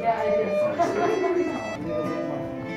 Yeah, it is.